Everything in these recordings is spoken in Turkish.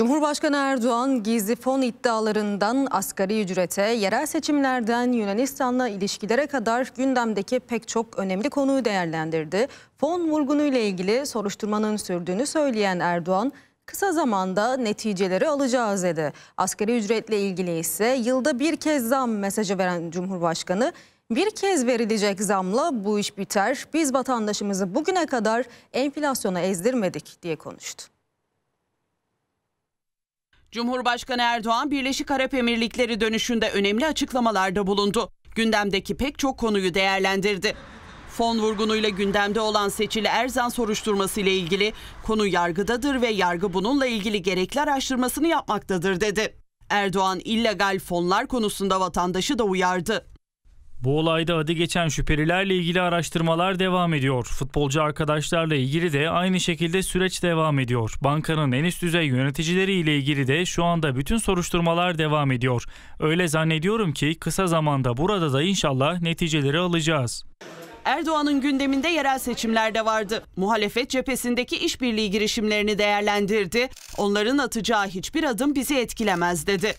Cumhurbaşkanı Erdoğan gizli fon iddialarından asgari ücrete, yerel seçimlerden Yunanistan'la ilişkilere kadar gündemdeki pek çok önemli konuyu değerlendirdi. Fon vurgunuyla ilgili soruşturmanın sürdüğünü söyleyen Erdoğan, kısa zamanda neticeleri alacağız dedi. Asgari ücretle ilgili ise yılda bir kez zam mesajı veren Cumhurbaşkanı, bir kez verilecek zamla bu iş biter, biz vatandaşımızı bugüne kadar enflasyona ezdirmedik diye konuştu. Cumhurbaşkanı Erdoğan Birleşik Arap Emirlikleri dönüşünde önemli açıklamalarda bulundu. Gündemdeki pek çok konuyu değerlendirdi. Fon vurgunuyla gündemde olan Seçili Erzan soruşturması ile ilgili konu yargıdadır ve yargı bununla ilgili gerekli araştırmasını yapmaktadır dedi. Erdoğan illegal fonlar konusunda vatandaşı da uyardı. Bu olayda adı geçen şüphelilerle ilgili araştırmalar devam ediyor. Futbolcu arkadaşlarla ilgili de aynı şekilde süreç devam ediyor. Bankanın en üst düzey yöneticileri ile ilgili de şu anda bütün soruşturmalar devam ediyor. Öyle zannediyorum ki kısa zamanda burada da inşallah neticeleri alacağız. Erdoğan'ın gündeminde yerel seçimler de vardı. Muhalefet cephesindeki işbirliği girişimlerini değerlendirdi. Onların atacağı hiçbir adım bizi etkilemez dedi.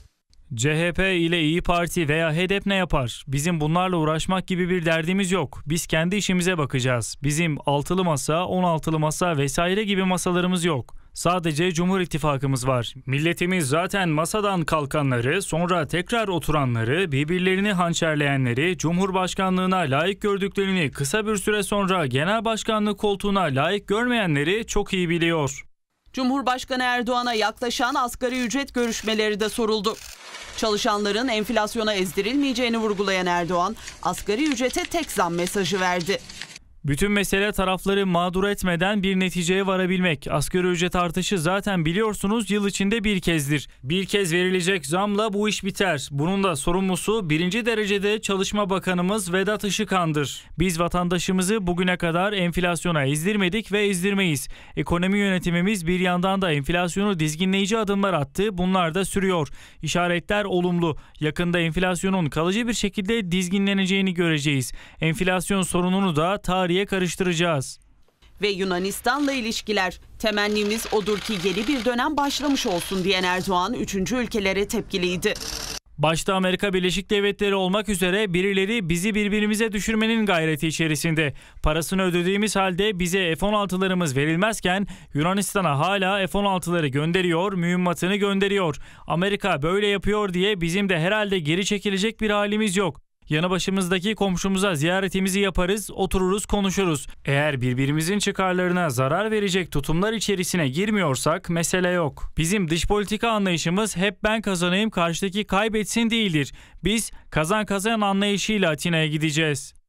CHP ile İyi Parti veya HDP ne yapar? Bizim bunlarla uğraşmak gibi bir derdimiz yok. Biz kendi işimize bakacağız. Bizim altılı masa, on altılı masa vesaire gibi masalarımız yok. Sadece Cumhur İttifakımız var. Milletimiz zaten masadan kalkanları, sonra tekrar oturanları, birbirlerini hançerleyenleri, Cumhurbaşkanlığına layık gördüklerini kısa bir süre sonra genel başkanlık koltuğuna layık görmeyenleri çok iyi biliyor. Cumhurbaşkanı Erdoğan'a yaklaşan asgari ücret görüşmeleri de soruldu. Çalışanların enflasyona ezdirilmeyeceğini vurgulayan Erdoğan, asgari ücrete tek zam mesajı verdi. Bütün mesele tarafları mağdur etmeden bir neticeye varabilmek. Asgari ücret artışı zaten biliyorsunuz yıl içinde bir kezdir. Bir kez verilecek zamla bu iş biter. Bunun da sorumlusu birinci derecede Çalışma Bakanımız Vedat Işıkhan'dır. Biz vatandaşımızı bugüne kadar enflasyona ezdirmedik ve ezdirmeyiz. Ekonomi yönetimimiz bir yandan da enflasyonu dizginleyici adımlar attı. Bunlar da sürüyor. İşaretler olumlu. Yakında enflasyonun kalıcı bir şekilde dizginleneceğini göreceğiz. Enflasyon sorununu da tarih tarihe karıştıracağız. Ve Yunanistan'la ilişkiler temennimiz odur ki yeni bir dönem başlamış olsun diyen Erdoğan üçüncü ülkelere tepkiliydi. Başta Amerika Birleşik Devletleri olmak üzere birileri bizi birbirimize düşürmenin gayreti içerisinde. Parasını ödediğimiz halde bize F-16'larımız verilmezken Yunanistan'a hala F-16'ları gönderiyor, mühimmatını gönderiyor. Amerika böyle yapıyor diye bizim de herhalde geri çekilecek bir halimiz yok. Yanı başımızdaki komşumuza ziyaretimizi yaparız, otururuz, konuşuruz. Eğer birbirimizin çıkarlarına zarar verecek tutumlar içerisine girmiyorsak mesele yok. Bizim dış politika anlayışımız hep ben kazanayım karşıdaki kaybetsin değildir. Biz kazan kazan anlayışıyla Atina'ya gideceğiz.